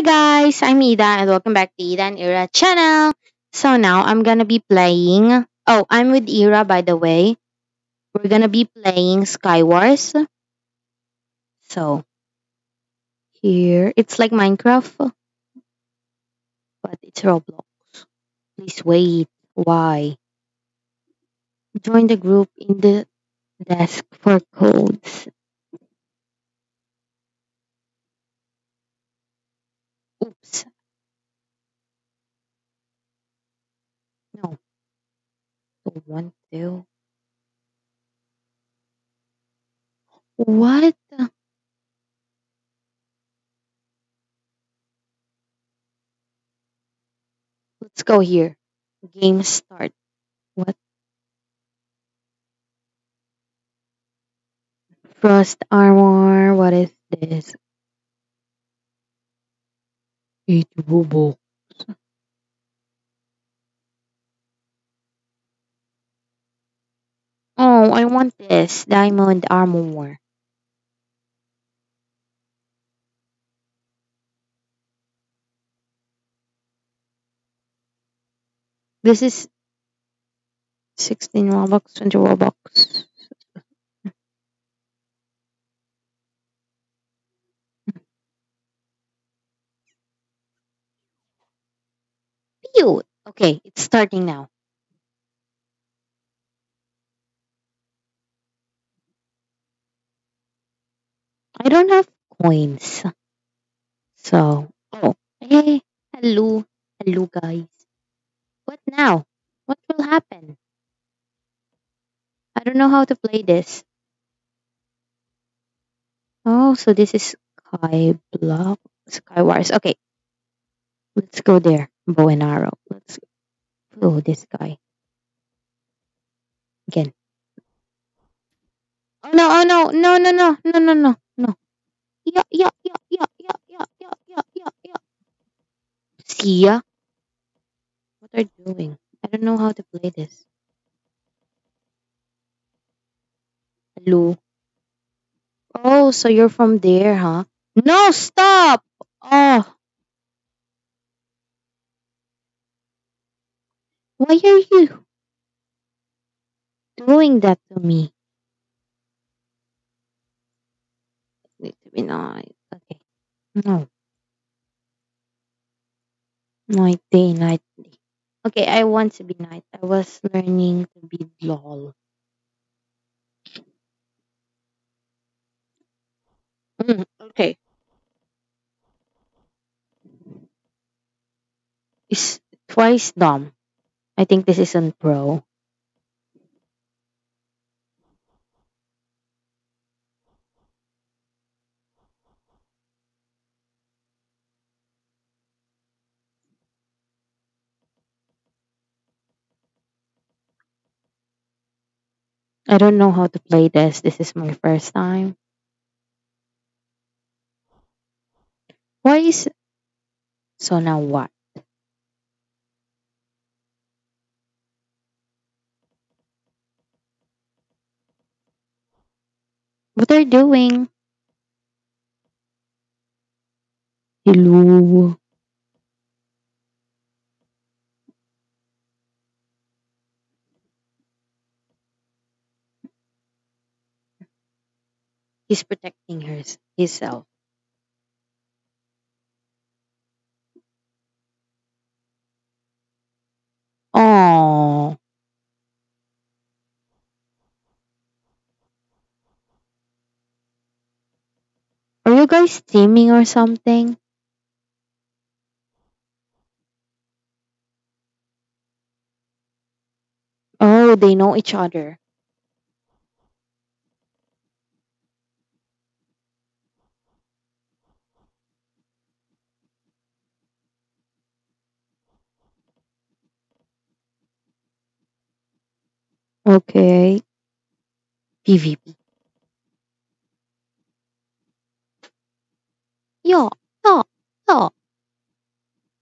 Hi guys, I'm Ida and welcome back to Ida and Ira channel. So now I'm gonna be playing. Oh, I'm with Ira by the way. We're gonna be playing Skywars. So here it's like Minecraft, but it's Roblox. Please wait. Why? Join the group in the desk for codes. Oops. No. One, two. What? Let's go here. Game start. What? Frost armor. What is this? Eight Robux. Oh, I want this diamond armor. This is 16 Robux, 20 Robux. Cute. Okay, it's starting now. I don't have coins. So, oh, hey, hello, hello, guys. What now? What will happen? I don't know how to play this. Oh, so this is Sky Block, Skywars. Okay, let's go there. Bow and arrow. Let's oh this guy again. Oh no! Oh no! No! No! No! No! No! No! No! Yeah! Yeah! Yeah! Yeah! Yeah! Yeah! Yeah! Yeah! Yeah! Yeah! See ya. What are you doing? I don't know how to play this. Hello. Oh, so you're from there, huh? No, stop! Oh, why are you doing that to me? Need to be nice. Okay. No. Night day, night. Okay, I want to be night. I was learning to be lol. Mm, okay. Is twice dumb. I think this is on pro. I don't know how to play this. This is my first time. Why is so now what? What are you doing? Hello. He's protecting hers himself. Oh, are you guys teaming or something? Oh, they know each other. Okay. PvP. yo, yo, yo.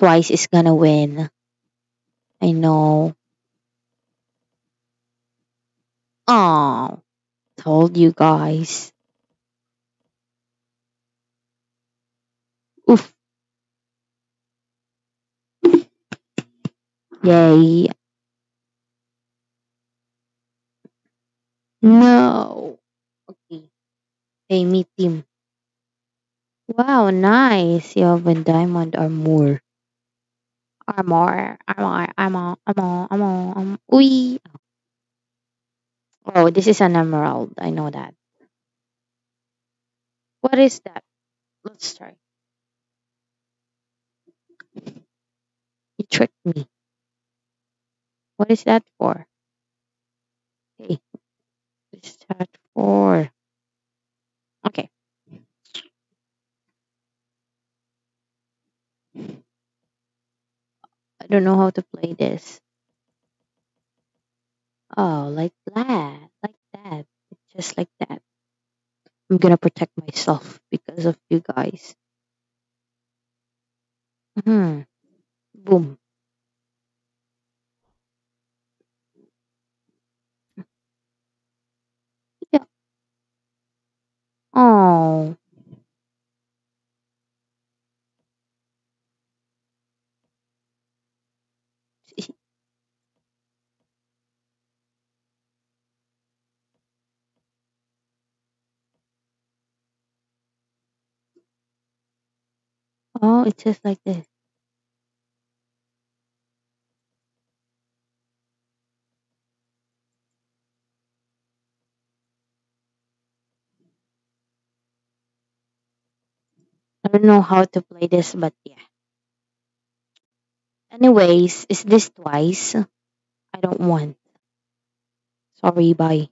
Bryce is gonna win. I know. Oh, told you guys. Oof. Yay. No. Okay. Hey, me team. Wow, nice. You have a diamond armor. Armor, armor, armor, armor, armor, armor. Uy. Oh, this is an emerald. I know that. What is that? Let's try. You tricked me. What is that for? Hey, what is that for? Okay. Don't know how to play this. Oh, like that. Like that. Just like that. I'm gonna protect myself because of you guys. Hmm. Boom. Yeah. Oh. Oh, it's just like this. I don't know how to play this, but yeah. Anyways, is this twice? I don't want. Sorry, bye.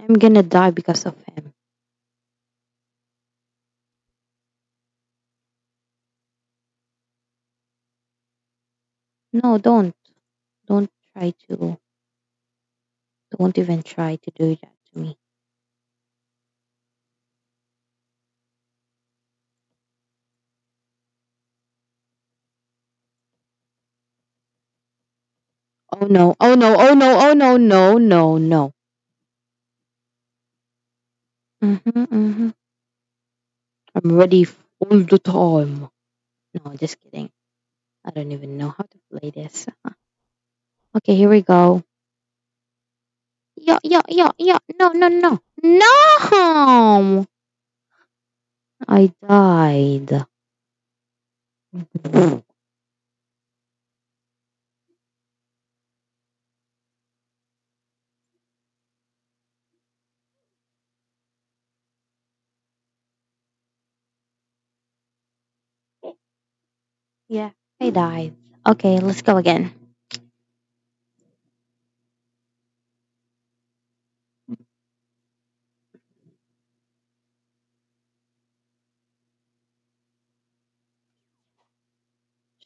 I'm gonna die because of him. No, don't. Don't try to. Don't even try to do that to me. Oh no, oh no, oh no, oh no, no, no, no. Mm-hmm, mm-hmm. I'm ready all the time. No, just kidding. I don't even know how to play this. Okay, here we go. Yo, yo, yo, yo. No, no, no. No! I died. Yeah, I died. Okay, let's go again.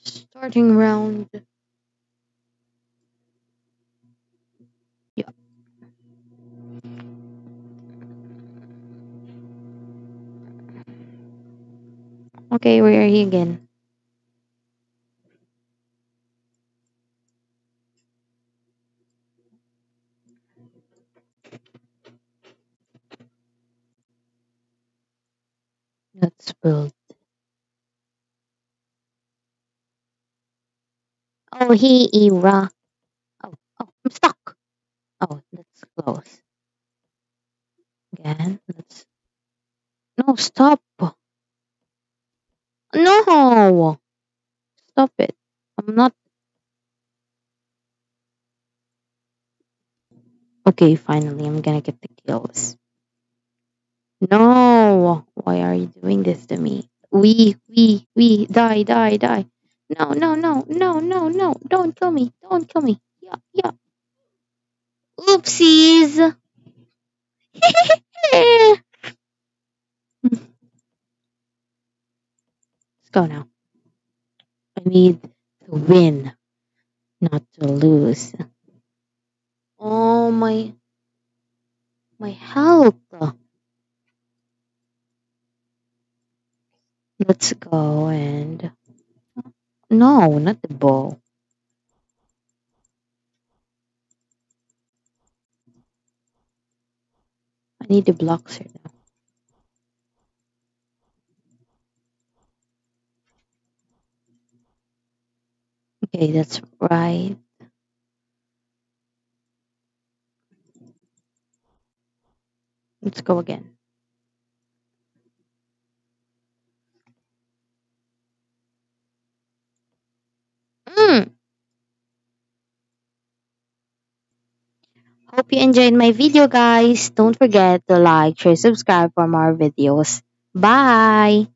Starting round. Yeah. Okay, where are you again? Let's. Oh, he era. Oh, oh, I'm stuck. Oh, that's close. Again, let's. No, stop. No, stop it. I'm not. Okay, finally, I'm gonna get the kills. No, why are you doing this to me? We, we, we, die, die, die. No, no, no, no, no, no. Don't kill me. Don't kill me. Yeah, yeah. Oopsies. Let's go now. I need to win, not to lose. Oh my, my health. Let's go and no, not the bow. I need the blocks here now. Okay, that's right. Let's go again. Mm. Hope you enjoyed my video, guys. Don't forget to like, share, subscribe for more videos. Bye!